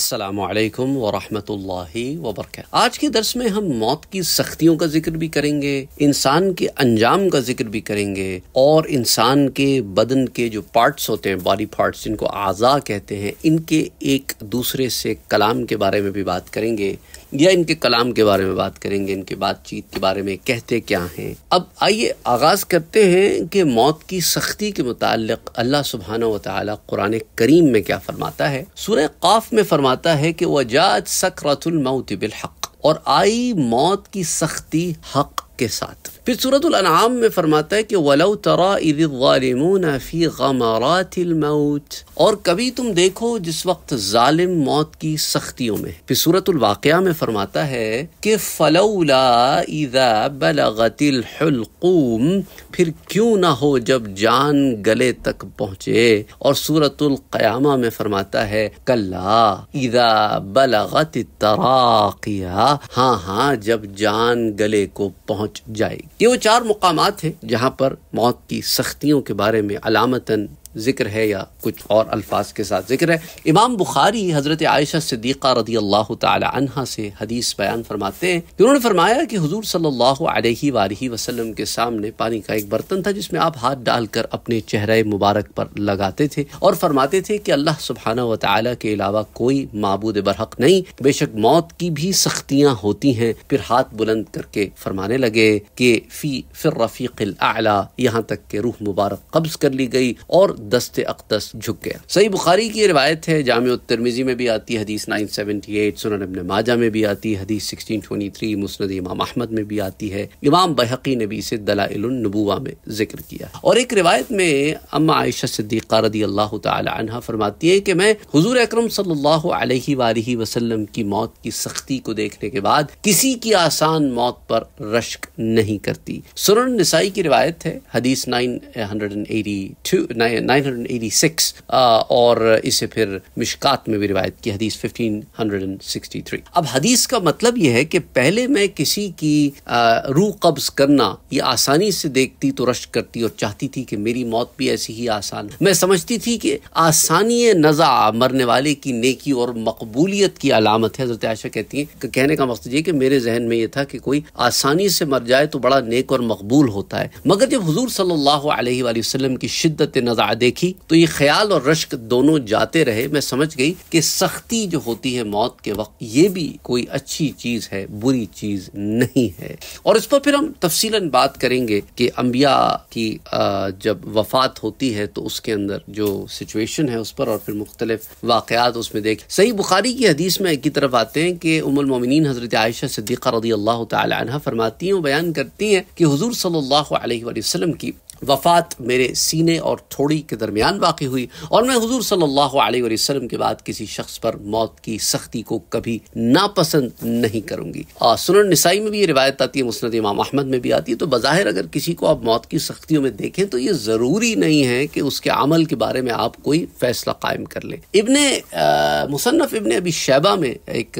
असलकम वरहमतुल्लाहि वबरक आज के दर्स में हम मौत की सख्तियों का ज़िक्र भी करेंगे, इंसान के अंजाम का ज़िक्र भी करेंगे, और इंसान के बदन के जो पार्ट्स होते हैं बॉडी पार्ट्स जिनको आज़ा कहते हैं, इनके एक दूसरे से कलाम के बारे में भी बात करेंगे। या इनके कलाम के बारे में बात करेंगे, इनके बातचीत के बारे में, कहते क्या हैं? अब आइए आगाज़ करते हैं कि मौत की सख्ती के मुतालिक अल्लाह सुबहाना व ताली कुरान करीम में क्या फरमाता है? सूर्य काफ में फरमाता है कि वजात सकरतुल मौत बिलहक और आई मौत की सख्ती हक के साथ। फिर सूरत अनाम में फरमाता है कि वलौ तरा फ़ी मौत। और कभी तुम देखो जिस वक्त जालिम मौत की सख्तियों में। फिर सूरत वाक़या में फरमाता है कि फलौला इदा बलगतिल हुलकूम, फिर क्यों ना हो जब जान गले तक पहुँचे। और सूरतुल क़यामा में फरमाता है, कल्ला इदा बलगत तराकिया हाँ हाँ जब जान गले को पहुँच जाएगी। ये वो चार मुकाम हैं जहाँ पर मौत की सख्तियों के बारे में अलामतन ज़िक्र है या कुछ और अल्फाज के साथ ज़िक्र है। इमाम बुखारी, हज़रत आयशा सिद्दीक़ा रदी अल्लाह तहा से हदीस बयान फरमाते हैं कि उन्होंने फरमाया कि हुजूर सल्लल्लाहु अलैहि वसल्लम के सामने पानी का एक बर्तन था जिसमें आप हाथ डालकर अपने चेहरे मुबारक पर लगाते थे और फरमाते थे कि अल्लाह सुबहाना व ताली के अलावा कोई मबूद बरहक नहीं। बेशक मौत की भी सख्तियाँ होती हैं। फिर हाथ बुलंद करके फरमाने लगे कि फ़ी, फिर रफ़ीक आला यहाँ तक के रूह मुबारक कब्ज कर ली गई और दस्ते अकदस झुक गया। सही बुखारी की रिवायत है जाम तिरमिजी में भी आती हदीस 978 सुनन इब्न माजा में भी आती हदीस 1623 मुस्नद इमाम अहमद में भी आती है, इमाम बहकी ने भी इसे दलाइलनबुआ में ज़िक्र किया। और एक रिवायत में अम्मा आयशा सिद्दीक़ा रदी अल्लाह तहा फरमाती है कि मैं हुजूर अकरम सल्लल्लाहु अलैहि वसल्लम की मौत की सख्ती को देखने के बाद किसी की आसान मौत पर रश्क नहीं करती। सुरन निसाई की रिवायत है, हदीस 982 986 और इसे फिर मिशकात में भी रिवायत की हदीस 1563 अब हदीस का मतलब यह है कि पहले मैं किसी की रूह कब्ज करना ये आसानी से देखती तो रश करती और चाहती थी कि मेरी मौत भी ऐसी ही आसान मैं समझती थी कि आसानी नज़ा मरने वाले की नेकी और मकबूलियत की अलामत है, हज़रत आयशा कहती है। कि, कहने का मकसद ये कि मेरे जहन में ये था कि कोई आसानी से मर जाए तो बड़ा नेक और मकबूल होता है। मगर जब हुजूर सल्लल्लाहु अलैहि वसल्लम की शिद्दत नज़ा देखी तो ये ख्याल और रश्क दोनों जाते रहे। मैं समझ गई कि सख्ती जो होती है मौत के वक्त, ये भी कोई अच्छी चीज़ है, बुरी चीज़ नहीं है। और इस पर फिर हम तफसीला बात करेंगे कि अम्बिया की जब वफात होती है तो उसके अंदर जो सिचुएशन है, उस पर और फिर मुख्तलिफ़ वाकयात उसमें देख। सही बुखारी की हदीस में की तरफ़ आते हैं कि उमुलमिन हज़रत आयशा सिद्दीक़ा रदी अल्लाह तहा फरमाती बयान करती हैं कि हजूर अलैहि की वफात मेरे सीने और थोड़ी के दरमियान वाक़ हुई और मैं हजूर वसल्लम के बाद किसी शख्स पर मौत की सख्ती को कभी नापसंद नहीं करूँगी। सुनन निसाई में भी ये रिवायत आती है मुस्ंद इमाम अहमद में भी आती है। तो बज़ाहिर अगर किसी को आप मौत की सख्तियों में देखें तो ये ज़रूरी नहीं है कि उसके अमल के बारे में आप कोई फैसला कायम कर लें। इबन मुसनफ़ इबन अभी शैबा में एक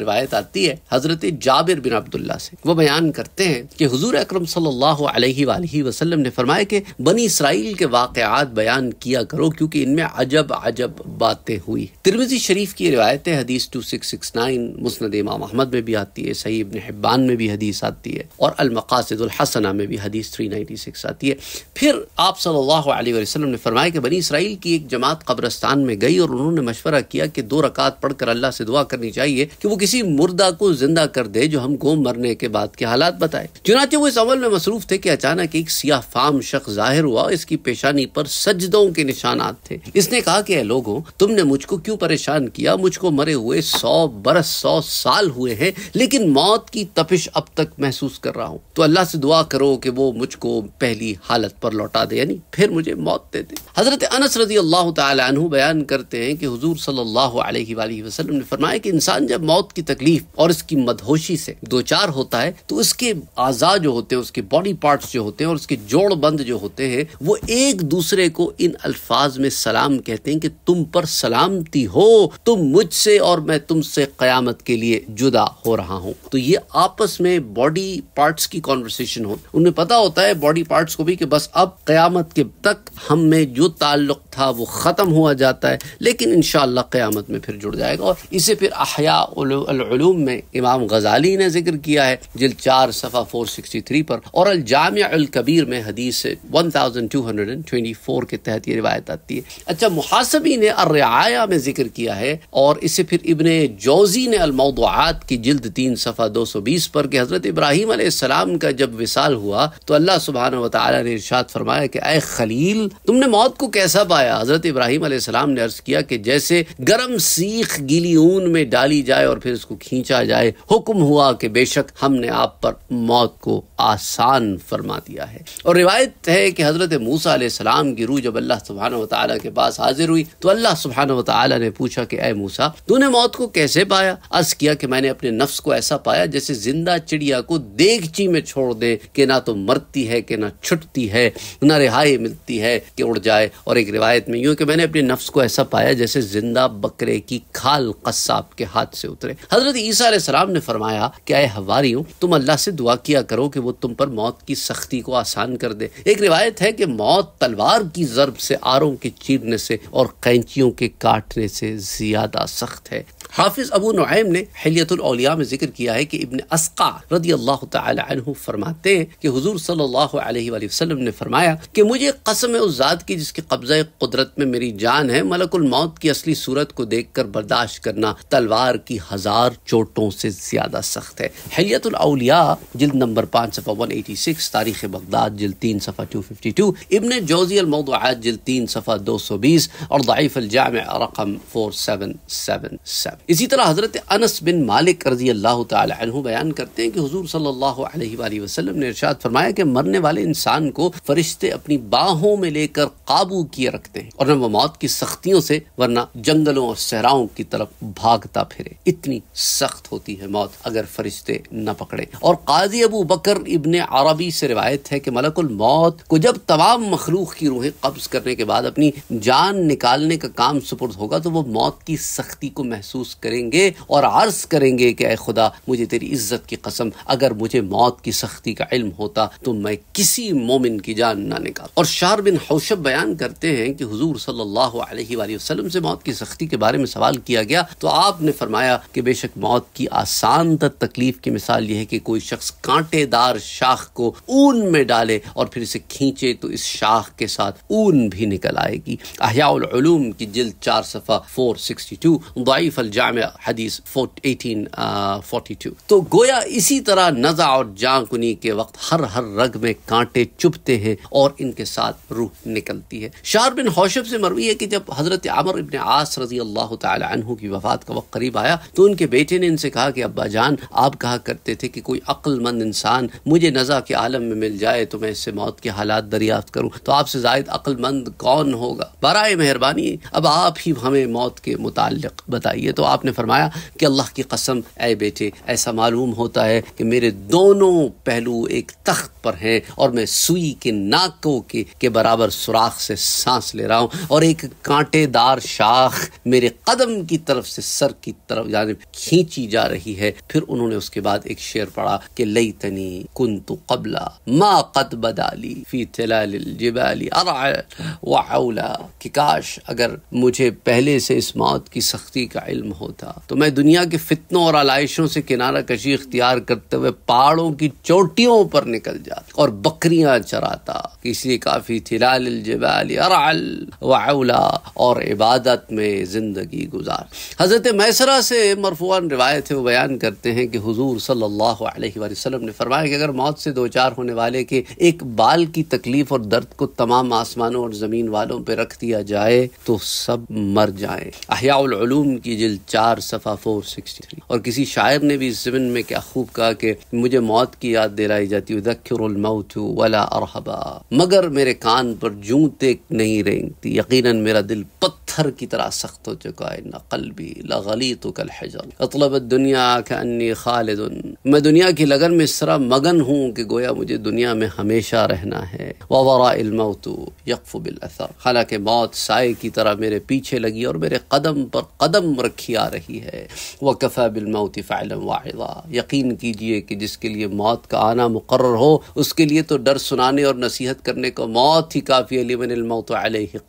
रिवायत आती है, हज़रत जाबिर बिन अब्दुल्ला से। वो बयान करते हैं कि हजूर अक्रम सल्लल्लाहु अलैहि वसल्लम ने फरमाया कि बनी इसराइल के वाकयात बयान किया करो, क्योंकि इनमें अजब अजब बातें हुई। तिरमिजी शरीफ की रिवायत, हदीस टू सिक्स सिक्स नाइन मुस्ंद इमाम अहमद में भी आती है, सही इबन हिब्बान में भी हदीस आती है, और अलमकासदुलहसना में भी हदीस थ्री नाइनटी सिक्स आती है। फिर आप सल्लल्लाहु अलैहि ने फरमाया कि बनी इसराइल की एक जमात कब्रस्तान में गई, और उन्होंने मशवरा किया कि दो रकात पढ़कर अल्लाह से दुआ करनी चाहिए कि वो किसी मुर्दा को ज़िंदा कर दे, जो हमको मरने के बाद के हालात बताए। चुनाचे वो इस अमल में मसरूफ थे कि अचानक एक सियाह फाम शख्स ज़ाहिर हुआ, इसकी पेशानी पर सजदों के निशानात थे। इसने कहा कि लोगों, तुमने मुझको क्यों परेशान किया? मुझको मरे हुए सौ बरस, सौ साल हुए हैं, लेकिन मौत की तपिश अब तक महसूस कर रहा हूँ। तो अल्लाह से दुआ करो कि वो मुझको पहली हालत पर लौटा दे, यानी फिर मुझे मौत दे दे। हज़रत अनस रज़ी अल्लाह तु बयान करते हैं कि हजूर सल्लल्लाहु अलैहि वसल्लम ने फरमाया कि इंसान जब मौत की तकलीफ़ और इसकी मदहोशी से दो चार होता है तो उसके आज़ा जो होते हैं, उसके बॉडी पार्ट्स जो होते हैं और उसके जोड़ जोड़बंद जो होते हैं, वो एक दूसरे को इन अल्फाज में सलाम कहते हैं कि तुम पर सलामती हो, तुम मुझसे और मैं तुमसे कयामत के लिए जुदा हो रहा हूँ। तो ये आपस में बॉडी पार्ट्स की कॉन्वर्सेशन हो। उन्हें पता होता है बॉडी पार्ट्स को भी कि बस अब कयामत के तक हम में जो ताल्लुक था वो ख़त्म हुआ जाता है, लेकिन इन क़यामत में फिर जुड़ जाएगा। और इसे फिर अहयालूम में इमाम गजाली ने ज़िक्र किया है, जिल चार सफ़ा फोर सिक्सटी थ्री पर। और अल जाम कबीर में हदीस one thousand two hundred and twenty four के तहत ये रिवायत आती है। अच्छा मुहासबी ने अर्रया में ज़िक्र किया है और इसे फिर इबन जोजी ने अलमौदुआत की जिल्द तीन सफ़ा दो सौ बीस पर कि हज़रत इब्राहिम सलाम का जब विसाल हुआ तो अल्लाह सुबहान वाली ने इरशाद फरमाया कि अय खलील, तुमने मौत को कैसा पाया? हज़रत इब्राहिम सलाम ने अर्ज़ किया कि, जैसे गर्म सीख गीली ऊन में डाली जाए और फिर उसको खींचा जाए, हुक्म हुआ कि बेशक हमने आप पर मौत को आसान फरमा दिया है। और रिवायत है कि हज़रत मूसा सलाम की रूह जब अल्लाह सुबहान तला के पास हाजिर हुई तो अल्लाह सुबहान तला ने पूछा कि अय मूसा, तूने मौत को कैसे पाया? अर्ज़ किया कि, मैंने अपने नफ्स को ऐसा पाया जैसे ज़िंदा चिड़िया को देगची में छोड़ दे, कि ना तो मरती है, कि ना छुटती है, ना रिहाई मिलती है, कि उड़ जाए। और एक रिवायत में यूँ कि, मैंने अपने नफ्स को ऐसा पाया जैसे ज़िंदा बकरे की खाल कस्साब के हाथ से उतरे। हज़रत ईसा सलाम ने फरमाया कि आए हवारी तुम अल्लाह से दुआ किया करो कि वो तुम पर मौत की सख्ती को आसान कर दे। एक रिवायत है कि मौत तलवार की जरब से आरों के चीरने से और कैंचियों के काटने से ज़्यादा सख्त है। हाफिज अबू नुआम ने हलियतुलौलिया में ज़िक्र किया है कि इब्न अस्का रदी अल्लाह तु फरमाते हैं कि हुजूर सल्लल्लाहु अलैहि वसल्लम ने फरमाया कि मुझे कसम है उस जात की जिसके कब्जा कुदरत में मेरी जान है, मलकुल मौत की असली सूरत को देख कर बर्दाश्त करना तलवार की हज़ार चोटों से ज़्यादा सख्त है। हलियतुलौलिया जिल्द नंबर पाँच सफ़ा वन एटी सिक्स तारीख बगदाद, जिल्द तीन सफ़ा टू फिफ्टी टू इब्न जोजी अलमौदुआत, जिल्द तीन सफ़ा दो सौ बीस और दाइफ अलजाम रकम फोर सेवन सेवन सेवन इसी तरह हज़रत अनस बिन मालिक रज़ी अल्लाह तु बयान करते हैं कि हुजूर सल्लल्लाहु अलैहि वसल्लम ने इरशाद फरमाया कि मरने वाले इंसान को फरिश्ते अपनी बाहों में लेकर काबू किए रखते हैं और न वो मौत की सख्तियों से, वरना जंगलों और सहराओं की तरफ़ भागता फिरे। इतनी सख्त होती है मौत अगर फरिश्ते न पकड़े। और काजी अबू बकर इबन अरबी से रिवायत है कि मलकुल मौत को जब तमाम मखलूक की रूहें कब्ज करने के बाद अपनी जान निकालने का काम सुपुर्द होगा तो वो मौत की सख्ती को महसूस करेंगे और अर्ज़ करेंगे कि अः खुदा, मुझे तेरी इज़्ज़त की कसम, अगर मुझे मौत की सख्ती का इल्म होता तो मैं किसी मोमिन की जान ना निकाल। और शार बिन हौशब बयान करते हैं कि हुजूर सल्लल्लाहु वसल्लम से मौत की सख्ती के बारे में सवाल किया गया। तो आपने फरमाया कि बेशक मौत की आसान तकलीफ़ की मिसाल यह है कि कोई शख्स कांटेदार शाख को ऊन में डाले और फिर इसे खींचे तो इस शाख के साथ ऊन भी निकल आएगी। अहयाउलूम की जिल्द चार सफ़ा फोर सिक्सटी टू दाइफ जाम हदीस एटीन फोर्टी टू। तो गोया इसी तरह नजा और जाकुनी के वक्त हर हर रग में कांटे चुभते हैं और इनके साथ रूह निकलती है। शार बिन हौशब से मरवी है कि जब हज़रत आमर इबन आस रज़ी अल्लाह तहु की वफात का वक्त करीब आया तो उनके बेटे ने इनसे कहा कि, अब्बा जान, आप कहा करते थे कि कोई अक्लमंद इंसान मुझे नजा के आलम में मिल जाए तो मैं इससे मौत के हालात दरियाफ्त करूँ। तो आपसे जायद अक्लमंद कौन होगा? बरए मेहरबानी, अब आप ही हमें मौत के मुतालिक बताइए। तो आपने फरमाया कि अल्लाह की कसम ए बेटे ऐसा मालूम होता है कि मेरे दोनों पहलू एक तख्त पर हैं और मैं सुई के नाकों के, के बराबर सुराख से सांस ले रहा हूँ और एक कांटेदार शाख मेरे कदम की तरफ़ से सर की तरफ़ जाने खींची जा रही है। फिर उन्होंने उसके बाद एक शेर पढ़ा कि लई तनी कुन तो कबला मा कद बदाली फ़ी वाउला कि काश अगर मुझे पहले से इस मौत की सख्ती का इल्म होता। तो मैं दुनिया के फितनों और आलाइशों से किनारा कशी इख्तियार करते हुए पहाड़ों की चोटियों पर निकल जाता और बकरियाँ चराता इसलिए काफ़ी थिलाल और इबादत में ज़िंदगी गुजार। हज़रत मैसरा से मरफुआन रिवायत है, वो बयान करते हैं कि हुजूर सल्लल्लाहु वसल्लम ने फरमाया कि अगर मौत से दो चार होने वाले के एक बाल की तकलीफ़ और दर्द को तमाम आसमानों और ज़मीन वालों पर रख दिया जाए तो सब मर जाए। अहियाउलूम की जिल चार सफ़ा फोर सिक्सटी थ्री। और किसी शायर ने भी इस ज़मीन में क्या खूब कहा कि मुझे मौत की याद दिलाई जाती है वला अरहबा। मगर मेरे कान पर जूते नहीं रेंगती। यकीनन मेरा दिल पत्थर की तरह सख्त हो चुका है। न भी लगली तो कल हजल मतलब दुनिया का अन्य खालिद मैं दुनिया की लगन में इस मगन हूँ कि गोया मुझे दुनिया में हमेशा रहना है। वरा यकफ बिल हालाँकि मौत साय की तरह मेरे पीछे लगी और मेरे कदम पर कदम रखी आ रही है। वह कफ़ा बिलमौत फ़ालम वाहिदा। यकीन कीजिए कि जिसके लिए मौत का आना मुकर हो, उसके लिए तो डर सुनाने और नसीहत करने को मौत ही काफ़ी अलीमत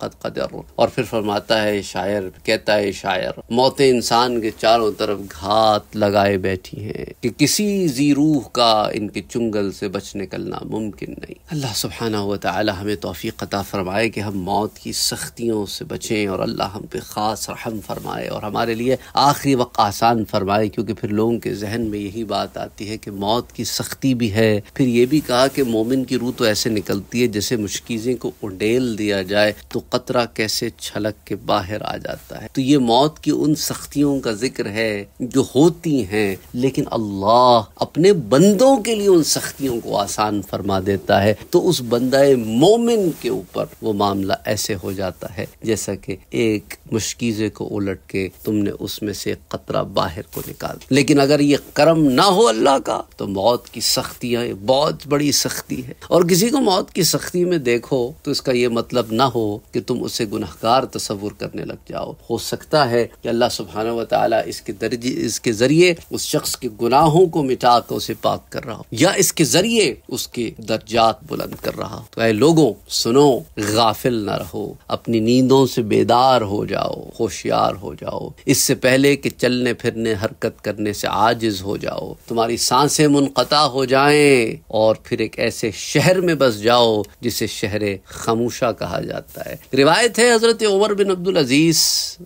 कद कदर। और फिर फरमाता है, शायर कहता है, शायर, मौत इंसान के चारों तरफ़ घात लगाए बैठी हैं कि किसी जी रूह का इनके चुंगल से बच निकलना मुमकिन नहीं। अल्लाह सुबहाना हुआ ताला हमें तोफ़ी अता फरमाए कि हम मौत की सख्तियों से बचें और अल्लाह हम पे ख़ास रहम फरमाए और हमारे लिए आखिरी वक्त आसान फरमाए, क्योंकि फिर लोगों के जहन में यही बात आती है कि मौत की सख्ती भी है। फिर ये भी कहा कि मोमिन की रूह तो ऐसे निकलती है जैसे मुश्किज़ें को उडेल दिया जाए तो कतरा कैसे छलक के बाहर आ जाता है। तो ये मौत की उन सख्तियों का ज़िक्र है जो होती हैं, लेकिन अल्लाह अपने बंदों के लिए उन सख्तियों को आसान फरमा देता है। तो उस बंदाए मोमिन के ऊपर वो मामला ऐसे हो जाता है, जैसा कि एक मुश्किजे को उलट के तुमने उसमें से कतरा बाहर को निकाल। लेकिन अगर ये कर्म ना हो अल्लाह का तो मौत की सख्तियाँ बहुत बड़ी सख्ती है। और किसी को मौत की सख्ती में देखो तो इसका ये मतलब ना हो कि तुम उसे गुनहगार तस्वुर करने लग जाओ। हो सकता है कि अल्लाह सुबहाना व ताली इसके दर्जे, इसके ज़रिए उस शख्स के गुनाहों को मिटा कर उसे पाक कर रहा हो, या इसके ज़रिए उसके दर्जात बुलंद कर रहा हो। तो लोगों, सुनो, गाफिल ना रहो, अपनी नींदों से बेदार हो जाओ, होशियार हो जाओ। इससे पहले कि चलने फिरने, हरकत करने से आजिज हो जाओ। तुम्हारी साँसें मुनकता हो जाएँ और फिर एक ऐसे शहर में बस जाओ जिसे शहर खामोशा कहा जाता है। रिवायत है, हज़रत उमर बिन अब्दुल अज़ीज़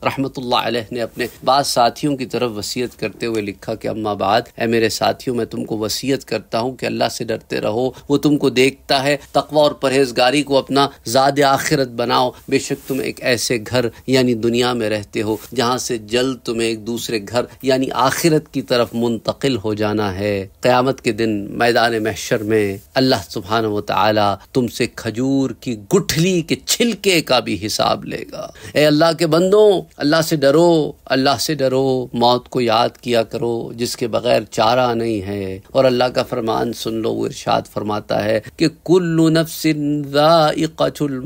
रहमत ने अपने बाद साथियों की तरफ़ वसीयत करते हुए लिखा कि अम्मा बाद है मेरे साथियों, मैं तुमको वसीयत करता हूँ कि अल्लाह से डरते रहो। वो तुमको देखता है, तकवा और परहेजगारी को अपना ज़्यादा आखिरत बनाओ। बेशक तुम एक ऐसे घर, यानी दुनिया में रहते हो, जहाँ से जल्द तुम्हें एक दूसरे घर, यानी आखिरत की तरफ़ मुंतकिल हो जाना है। क़यामत के दिन मैदान महशर में अल्लाह सुबहान व ताली तुमसे खजूर की गुठली के छिलके का भी हिसाब लेगा। ए अल्लाह के बंदो, अल्लाह से डरो, अल्लाह से डरो, मौत को याद किया करो, जिसके बगैर चारा नहीं है। और अल्लाह का फरमान सुन लो, वो इरशाद फरमाता है कि कुल्लु नफ्सिन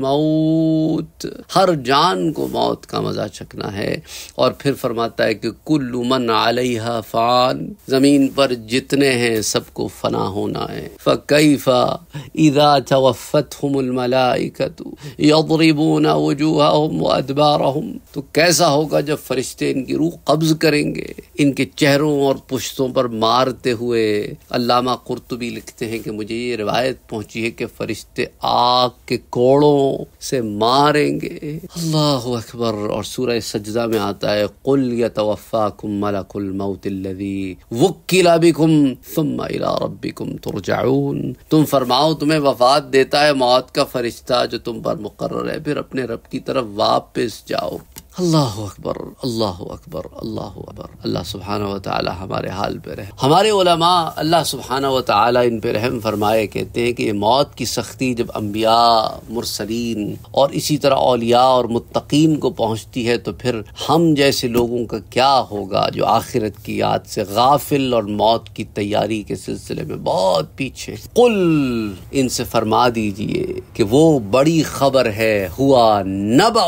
मौत, हर जान को मौत का मज़ा चखना है। और फिर फरमाता है कि कुल्लु मन अलैहा फान, ज़मीन पर जितने हैं सबको फना होना है। फ़कैफ़ा इदा तवफ़तहुमुल मलाइकतु यदरिबूना वजूहहुम व अदबारहुम। तो कैसा होगा जब फरिश्ते इनकी रूह कब्ज करेंगे? इनके चेहरों और पुश्तों पर मारते हुए अल्लामा कुर्तुबी लिखते हैं कि मुझे ये रिवायत पहुँची है कि फरिश्ते आग के कोड़ों से मारेंगे। अल्लाह अकबर। और सूरह सजदा में आता है, कुल यतवफ़ाकुम मलकुल मौतिल्लज़ी वक्किला बिकुम सुम्मा इला रब्बिकुम तुम फरमाओ तुम्हें वफात देता है मौत का फरिश्ता जो तुम पर मुकर्र है फिर अपने रब की तरफ़ वापस जाओ अल्लाह अकबर अल्लाह अकबर अल्लाह अकबर अल्लाह सुबहाना व ताली हमारे हाल पे रहे। हमारे उलमा अल्लाह सुबहाना व ताली इन पे रहम फरमाए, कहते हैं कि मौत की सख्ती जब अम्बिया मुरसलीन और इसी तरह अलिया और मुत्तकीन को पहुँचती है तो फिर हम जैसे लोगों का क्या होगा जो आखिरत की याद से गाफिल और मौत की तैयारी के सिलसिले में बहुत पीछे कुल इनसे फरमा दीजिए कि वो बड़ी खबर है, हुआ नबा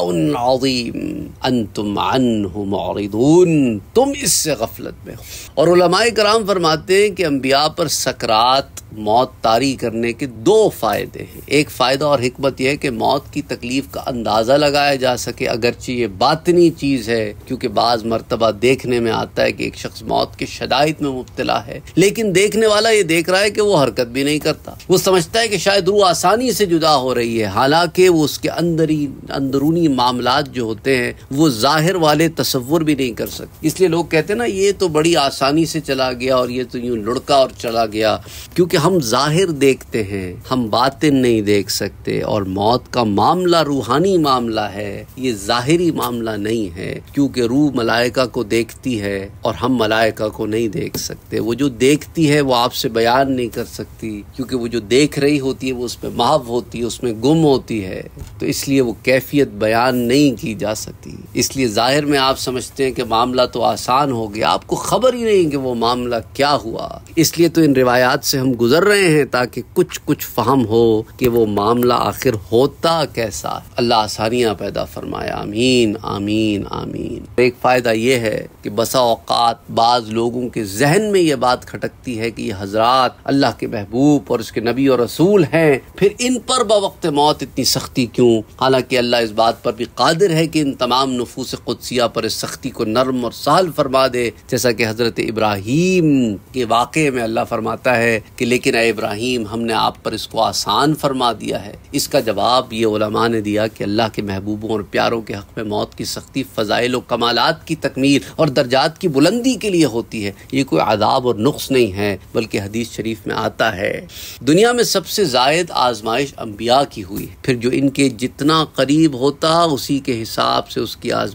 अजीम तुम अन तुम इससे गफलत में हो। और उलमाए कराम फरमाते हैं कि अम्बिया पर सकरात, मौत तारी करने के दो फ़ायदे हैं। एक फ़ायदा और हमत यह है कि मौत की तकलीफ़ का अंदाज़ा लगाया जा सके, अगरचे ये बातनी चीज़ है, क्योंकि बाज़ मरतबा देखने में आता है कि एक शख्स मौत के शदाइत में मुबतला है। लेकिन देखने वाला ये देख रहा है कि वो हरकत भी नहीं करता। वो समझता है कि शायद रूह आसानी से जुदा हो रही है। हालाँकि वो उसके अंदर ही अंदरूनी मामला जो होते हैं वो ज़ाहिर वाले तस्वुर भी नहीं कर सकते। इसलिए लोग कहते हैं ना, ये तो बड़ी आसानी से चला गया और ये तो यूँ लुड़का और चला गया। क्योंकि हम ज़ाहिर देखते हैं, हम बातें नहीं देख सकते और मौत का मामला रूहानी मामला है, ये जाहिरी मामला नहीं है। क्योंकि रूह मलाइका को देखती है और हम मलाइका को नहीं देख सकते। वो जो देखती है, वो आपसे बयान नहीं कर सकती। क्योंकि वो जो देख रही होती है, वो उसमें महव होती है, उसमें गुम होती है। तो इसलिए वो कैफियत बयान नहीं की जा सकती। इसलिए ज़ाहिर में आप समझते हैं कि मामला तो आसान हो गया। आपको खबर ही नहीं कि वो मामला क्या हुआ। इसलिए तो इन रिवायात से हम गुजर रहे हैं ताकि कुछ कुछ फहम हो कि वो मामला आखिर होता कैसा। अल्लाह आसानियाँ पैदा फरमाया आमीन आमीन आमीन। एक फ़ायदा ये है कि बसा औकात बाज लोगों के जहन में ये बात खटकती है कि ये हजरात अल्लाह के महबूब और उसके नबी और रसूल हैं। फिर इन पर बवक्त मौत इतनी सख्ती क्यों? हालाँकि अल्लाह इस बात पर भी कादिर है कि इन तमाम नफूस कुदसिया पर इस सख्ती को नर्म और सहल फरमा दे, जैसा कि हज़रत इब्राहिम के वाक़े में अल्लाह फरमाता है कि लेकिन इब्राहिम, हमने आप पर इसको आसान फरमा दिया है। इसका जवाब ये उलमा ने दिया कि अल्लाह के महबूबों और प्यारों के हक़ में मौत की सख्ती फ़जाइल और कमालत की तकमील और दर्जात की बुलंदी के लिए होती है। ये कोई आदाब और नुख्स नहीं है, बल्कि हदीस शरीफ में आता है। दुनिया में सबसे जायद आजमाइश अम्बिया की हुई फिर जो इनके जितना करीब होता, उसी के हिसाब से उसकी que as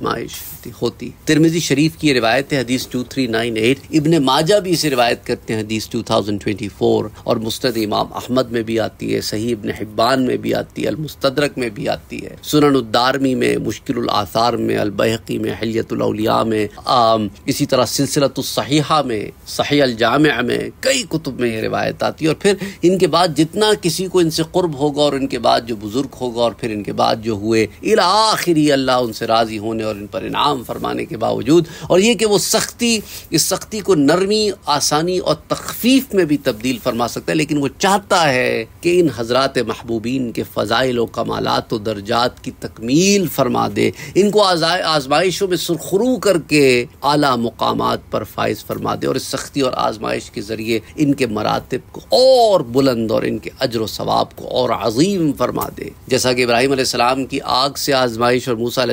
आजमाइश होती। तिरमिजी शरीफ की रिवायत है हदीस टू थ्री नाइन एट इबन माजा भी इसे रिवायत करते हैं हदीस टू थाउज़ेंड ट्वेंटी फोर और मुस्तद इमाम अहमद में भी आती है सही इबन हिब्बान में भी आती है अलमुस्तरक में भी आती है। सुनन उद्दारमी में मुश्किल आसार में अलबहकी में हलियतुलौलिया में आम, इसी तरह सिलसिलतुसहीहा में सही अलजाम में कई कुतुब में ये रिवायत आती है। और फिर इनके बाद जितना किसी को इनसे कुर्ब होगा और इनके बाद जो बुज़ुर्ग होगा और फिर इनके बाद जो हुए इला आखिरी अल्लाह उनसे राज़ी होने और इन पर इनाम इनाम फरमाने के बावजूद, और ये कि वो सख्ती, इस सख्ती को नरमी, आसानी और तखफीफ में भी तब्दील फरमा सकता है, लेकिन वो चाहता है कि इन हज़रत महबूबीन के फ़जाइल व कमालत व दर्जात की तकमील फरमा दे। इनको आजमाइशों में सुरखरू करके आला मकाम पर फाइज फरमा दे, और इस सख्ती और आजमाइश के ज़रिए इनके मरातब को और बुलंद और इनके अजर सवाब को और अजीम फरमा दे। जैसा कि इब्राहिम की आग से आजमाइश और मूसा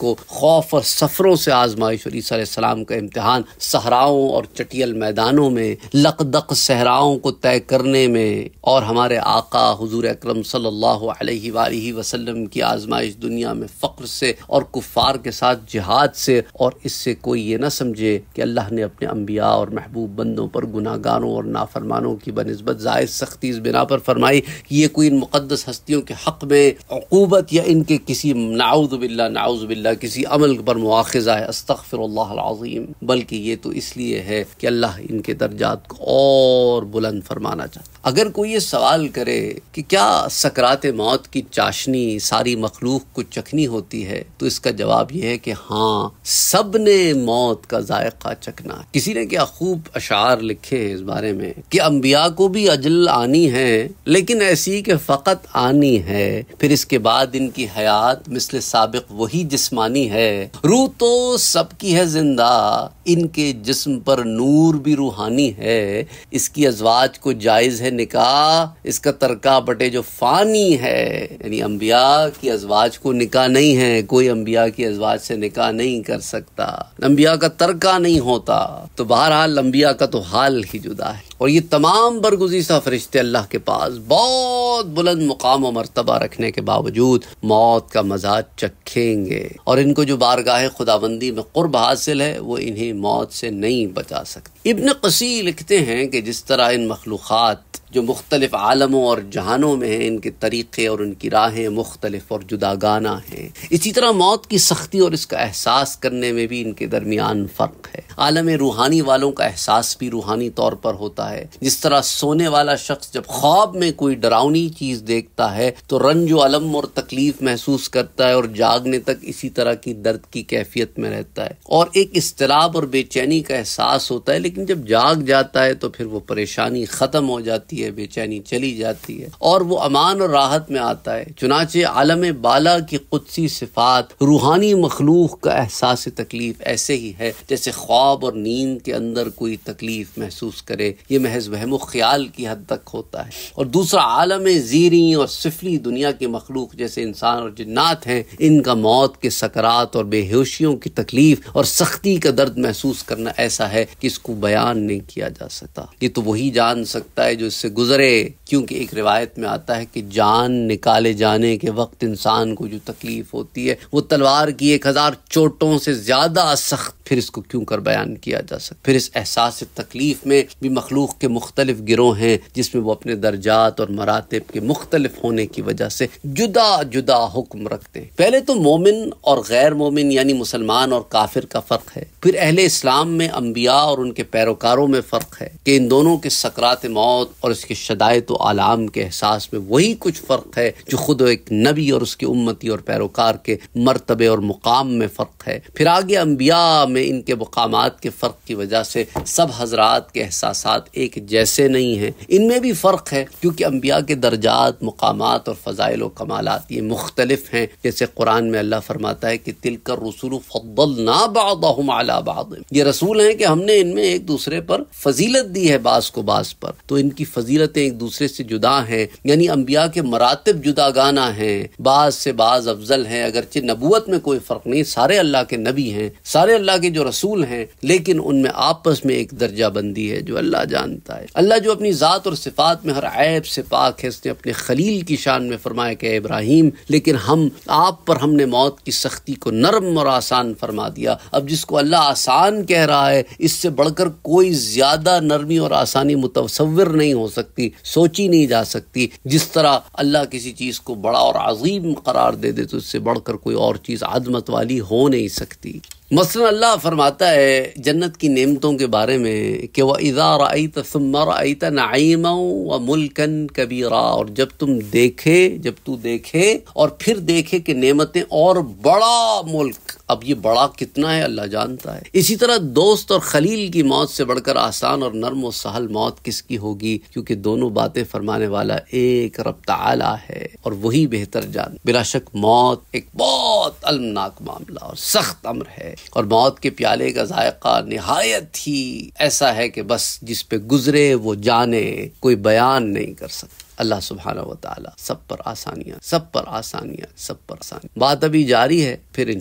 को खौफ और सफ़रों से आजमाइश और का इम्तहान सहराओं और चटियल मैदानों में, लकदक सहराओं को तय करने में और हमारे आका हजूर अक्रम सल्लल्लाहु अलैहि वसल्लम की आजमाइश दुनिया में फ़ख्र से और कुफ़ार के साथ जिहाद से और इससे कोई ये ना समझे कि अल्लाह ने अपने अम्बिया और महबूब बंदों पर गुनागारों और नाफरमानों की बनस्बत जायद सख्ती इस बिना पर फरमाई ये कोई इन मुक़दस हस्तियों के हक़ में अकूबत या इनके किसी नाउज़बिल्ला नाउज़बिल्ला किसी अमल पर मुआखज़ा है अस्तफ़िरल्लाज़ीम बल्कि ये तो इसलिए है कि अल्लाह इनके दर्जात को और बुलंद फरमाना चाहता अगर कोई ये सवाल करे कि क्या सकरात मौत की चाशनी सारी मखलूक को चखनी होती है तो इसका जवाब यह है कि हाँ सबने मौत का जायका चखना। किसी ने क्या खूब अशार लिखे हैं इस बारे में कि अम्बिया को भी अजल आनी है, लेकिन ऐसी कि फ़कत आनी है, फिर इसके बाद इनकी हयात मिसल सबक वही जिस्मानी है। रूह तो सबकी है ज़िंदा। इनके जिस्म पर नूर भी रूहानी है। इसकी अजवाज को जायज़ है निकाह। इसका तरका बटे जो फानी है। यानी अम्बिया की अजवाज को निकाह नहीं है। कोई अम्बिया की अजवाज से निकाह नहीं कर सकता। अम्बिया का तरका नहीं होता। तो बहरहाल अम्बिया का तो हाल ही जुदा है। और ये तमाम बरगुजीसा फरिश्ते अल्लाह के पास बहुत बुलंद मुकाम और मरतबा रखने के बावजूद मौत का मज़ाक चखेंगे। और इनको जो बारगाह खुदाबंदी में कुर्ब हासिल है, वो इन्हें मौत से नहीं बचा सकते। इब्न कसी लिखते हैं कि जिस तरह इन मखलूक़ात जो मुख्तलिफ़ आलमों और जहानों में हैं, इनके तरीक़े और उनकी राहें मुख्तलिफ़ और जुदागाना हैं। इसी तरह मौत की सख्ती और इसका एहसास करने में भी इनके दरमियान फ़र्क है। आलम रूहानी वालों का एहसास भी रूहानी तौर पर होता है। जिस तरह सोने वाला शख्स जब ख्वाब में कोई डरावनी चीज़ देखता है तो रंज अलम और तकलीफ़ महसूस करता है और जागने तक इसी तरह की दर्द की कैफियत में रहता है। और एक इसतराब और बेचैनी का एहसास होता है लेकिन जब जाग जाता है तो फिर वो परेशानी ख़त्म हो जाती है, बेचैनी चली जाती है। और वो अमान और राहत में आता है। चुनाचे आलम बाला की कुदसी सिफात, रूहानी मखलूक का एहसास तकलीफ़ ऐसे ही है, जैसे ख्वाब और नींद के अंदर कोई तकलीफ़ महसूस करे। ये महज वहम ख्याल की हद तक होता है। और दूसरा, आलम जीरी और सिफली दुनिया के मखलूक जैसे इंसान और जन्नात हैं, इनका मौत के सकरात और बेहोशियों की तकलीफ़ और सख्ती का दर्द महसूस करना ऐसा है कि इसको बयान नहीं किया जा सकता। ये तो वही जान सकता है जो इससे गुजरे, क्योंकि एक रिवायत में आता है कि जान निकाले जाने के वक्त इंसान को जो तकलीफ़ होती है, वो तलवार की एक हज़ार चोटों से ज़्यादा सख्त फिर इसको क्यों कर बयान किया जा सकता? फिर इस एहसास तकलीफ़ में भी मखलूक के मुख्तलिफ़ गिरोह हैं, जिसमें वो अपने दर्जात और मरातब के मुख्तलिफ़ होने की वजह से जुदा जुदा हुक्म रखते हैं। पहले तो मोमिन और गैर मोमिन, यानी मुसलमान और काफिर का फ़र्क है। फिर अहले इस्लाम में अम्बिया और उनके पैरोकारों में फ़र्क है कि इन दोनों के सकरात मौत और इसके शदायत आलाम के एहसास में वही कुछ फ़र्क है जो खुद एक नबी और उसकी उम्मती और पैरोकार के मरतबे और मुकाम में फ़र्क है। फिर आगे अम्बिया में इनके मकाम के फ़र्क की वजह से सब हजरात के एहसास एक जैसे नहीं हैं। इनमें भी फ़र्क है क्योंकि अम्बिया के दर्जात मकाम और फ़जाइल कमालत ये मुख्तलिफ़ हैं। जैसे कुरान में अल्लाह फरमाता है कि तिलकर रसूल फ़ल ना बाद ये रसूल हैं कि हमने इनमें एक दूसरे पर फजीलत दी है बास को बास पर। तो इनकी फजीलतें एक दूसरे से जुदा हैं, यानी अम्बिया के मरातब जुदागाना हैं। बाज से बाज अफजल हैं, अगरचे नबूत में कोई फ़र्क नहीं, सारे अल्लाह के नबी हैं, सारे अल्लाह के जो रसूल हैं, लेकिन उनमें आपस में एक दर्जा बंदी है जो अल्लाह जानता है। अल्लाह जो अपनी ज़ात और सिफात में हर ऐब से पाक है, उसने अपने खलील की शान में फरमाया कि इब्राहिम, लेकिन हम, आप पर हमने मौत की सख्ती को नरम और आसान फरमा दिया। अब जिसको अल्लाह आसान कह रहा है, इससे बढ़कर कोई ज़्यादा नरमी और आसानी मुतसवर नहीं हो सकती, सोची नहीं जा सकती। जिस तरह अल्लाह किसी चीज़ को बड़ा और अजीम करार दे दे तो इससे बढ़कर कोई और चीज़ आजमत वाली हो नहीं सकती। मसलन अल्लाह फरमाता है जन्नत की नेमतों के बारे में कि वह इज़ा रईत रईत नईम व मुल्कन कबीरा, और जब तुम देखे, जब तू देखे, और फिर देखे कि नेमतें और बड़ा मुल्क। अब ये बड़ा कितना है, अल्लाह जानता है। इसी तरह दोस्त और खलील की मौत से बढ़कर आसान और नर्म और सहल मौत किसकी होगी? क्योंकि दोनों बातें फरमाने वाला एक रब ताला है और वही बेहतर जान। बिलाशक मौत एक बहुत अलमनाक मामला और सख्त अम्र है और मौत के प्याले का जायका नहायत ही ऐसा है कि बस जिस पे गुजरे वो जाने, कोई बयान नहीं कर सकता। अल्लाह सुबहाना व सब पर आसानियाँ सब पर आसानियाँ सब पर आसानी। बात अभी जारी है फिर इन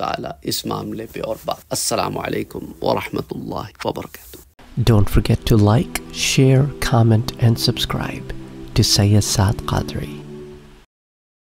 ताला इस मामले पे और बात। अस्सलाम वालेकुम व रहमतुल्लाहि व बरकातहू। Don't forget to like, share, comment and subscribe to Sayyid Saad Qadri.